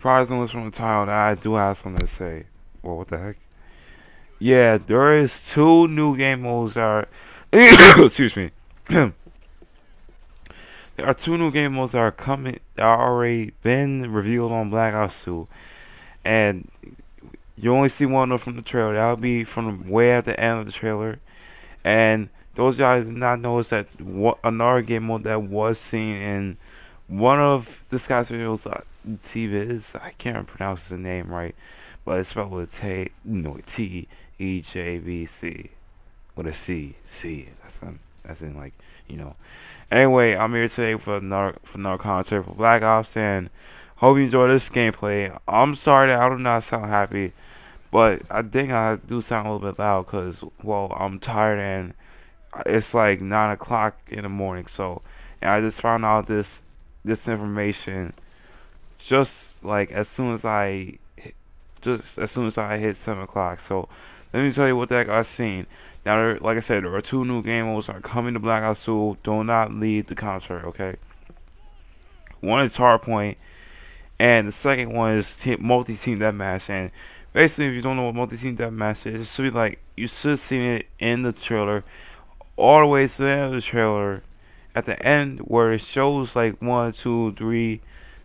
probably don't from the title I do have something to say. Well, what the heck? Yeah, there is two new game modes that are. excuse me. there are two new game modes that are coming. That are already been revealed on Black Ops 2, and you only see one of them from the trailer. That'll be from way at the end of the trailer, and those guys did not notice that what another game mode that was seen in one of this guy's videos, T-Viz, I can't pronounce his name right, but it's spelled with T, no, T E J V C, with a C, C. That's in, that's in like you know. Anyway, I'm here today for another for another content for Black Ops, and hope you enjoy this gameplay. I'm sorry that I do not sound happy, but I think I do sound a little bit loud because well I'm tired and it's like nine o'clock in the morning. So, and I just found out this this information just like as soon as I just as soon as I hit seven o'clock. So let me tell you what that I've seen. Now, there, like I said, there are two new game modes are coming to Black Ops 2. Do not leave the contrary, okay? One is Hardpoint, and the second one is multi-team deathmatch. And basically, if you don't know what multi-team deathmatch is, it should be like you should have seen it in the trailer, all the way to the end of the trailer. At the end, where it shows like one, two, three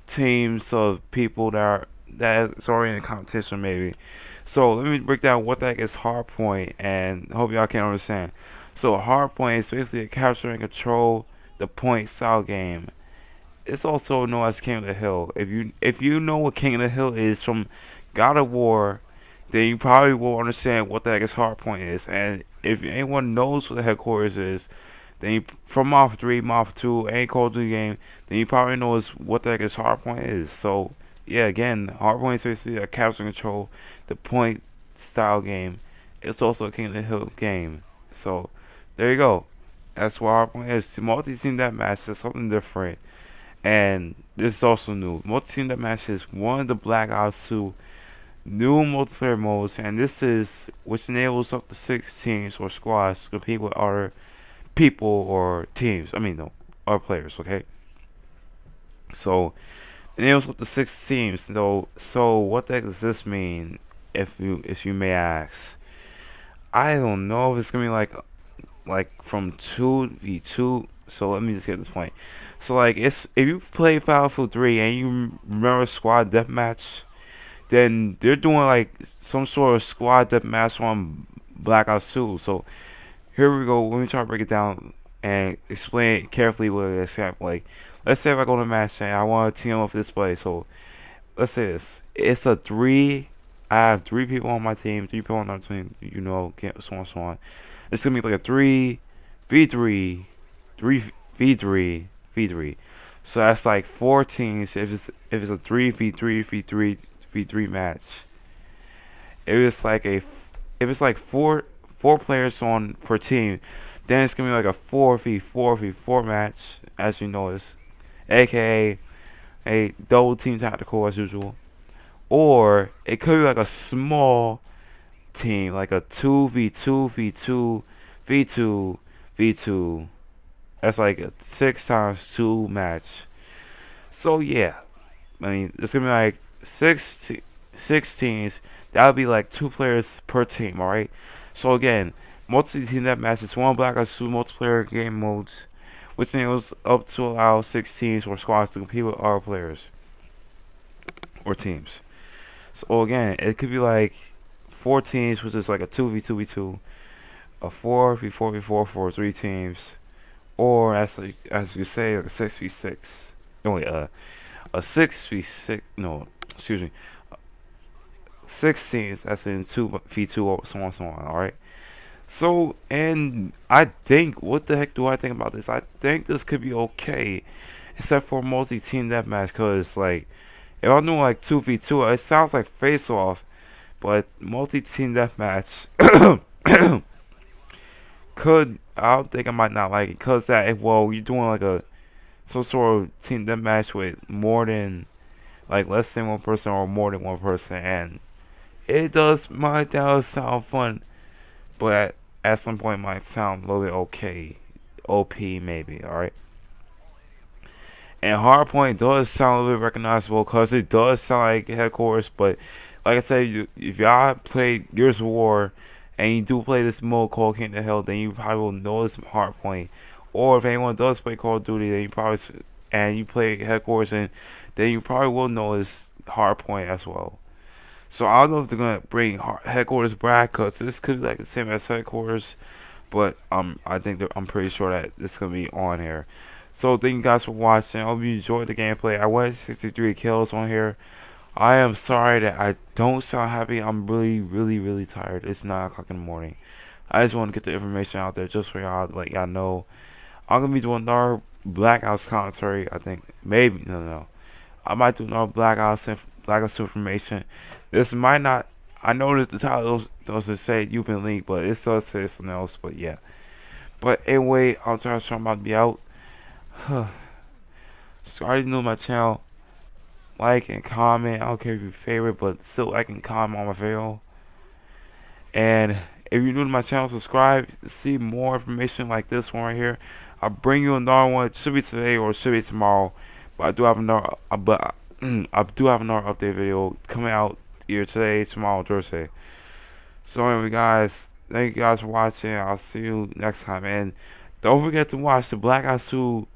teams of people that are that is already in the competition, maybe. So let me break down what heck is hardpoint, and hope y'all can understand. So hardpoint is basically a capture and control the point style game. It's also known as King of the Hill. If you if you know what King of the Hill is from God of War, then you probably will understand what the heck is hardpoint is. And if anyone knows what the headquarters is, then you, from Moth 3, Moth 2, any Call of Duty game, then you probably know what the heck is hardpoint is. So yeah, again, hardpoint is basically a capture control the point style game. It's also a King of the Hill game. So there you go. That's why Hardpoint is multi-team deathmatch is something different. And this is also new. Multi-team deathmatch is one of the Black Ops 2 new multiplayer modes, and this is which enables up to six teams or squads to compete with other people or teams. I mean, no, other players. Okay. So enables up the six teams. Though, so what the heck does this mean? if you if you may ask. I don't know if it's gonna be like like from two v two. So let me just get this point. So like it's if you play Battlefield three and you remember squad deathmatch, then they're doing like some sort of squad deathmatch on Black Ops 2. So here we go. Let me try to break it down and explain carefully with an example. Like let's say if I go to match and I want to team up this play. So let's say this. It's a three I have three people on my team, three people on our team, you know, so on, so on. It's gonna be like a three v3, three v3, v3. So that's like four teams. If it's if it's a three v3, v3, v3 match. If it's like a, if it's like four four players on per team, then it's gonna be like a four v four v four match, as you notice, aka a double team tactical as usual or it could be like a small team, like a 2v2, v2, v2, v2. That's like a 6 times 2 match. So yeah, I mean, it's gonna be like six, six teams. That would be like two players per team, alright? So again, multi-team deathmatch is one Black Ops 2 multiplayer game modes, which enables up to allow six teams or squads to compete with other players or teams. So again, it could be like four teams, which is like a two v two v two, a four v four v four for three teams, or as like, as you say, like a six v six. No wait, uh, a six v six. No, excuse me. Six teams. That's in two v two, so on, so on. All right. So, and I think, what the heck do I think about this? I think this could be okay, except for multi-team deathmatch, cause like if I'm doing like 2v2, it sounds like face off, but multi team deathmatch could, I don't think I might not like it, because that, if, well, you're doing like a, some sort of team deathmatch with more than, like, less than one person or more than one person, and it does, might does sound fun, but at, some point might sound a little bit okay, OP maybe, alright? And Hardpoint does sound a little bit recognizable because it does sound like headquarters. But like I said, you, if y'all played Gears of War and you do play this mode called King of Hill, then you probably will know this Hardpoint. Or if anyone does play Call of Duty, then you probably and you play headquarters, and then you probably will know this Hardpoint as well. So I don't know if they're gonna bring headquarters back, cause this could be like the same as headquarters, but um, I think I'm pretty sure that this gonna be on here. So thank you guys for watching. I hope you enjoyed the gameplay. I went 63 kills on here. I am sorry that I don't sound happy. I'm really, really, really tired. It's 9 o'clock in the morning. I just want to get the information out there just for y'all, let y'all know. I'm going to be doing another Black Ops commentary, I think. Maybe, no, no. I might do another Black Ops, Black Ops information. This might not, I noticed the title doesn't say you've been linked, but it does say something else, but yeah. But anyway, I'm trying to about to be out. so I already know my channel. Like and comment. I don't care if you favorite, but still like and comment on my video. And if you're new to my channel, subscribe to see more information like this one right here. I'll bring you another one. It should be today or it should be tomorrow. But I do have another. Uh, but I do have another update video coming out either today, tomorrow, Thursday. So anyway, guys, thank you guys for watching. I'll see you next time. And don't forget to watch the Black Ops 2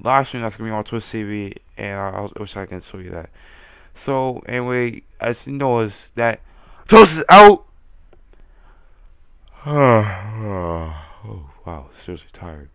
live stream that's gonna be on Twitch TV, and I, wish I can show you that. So anyway, as you know, is that Toast is out. oh wow, seriously tired.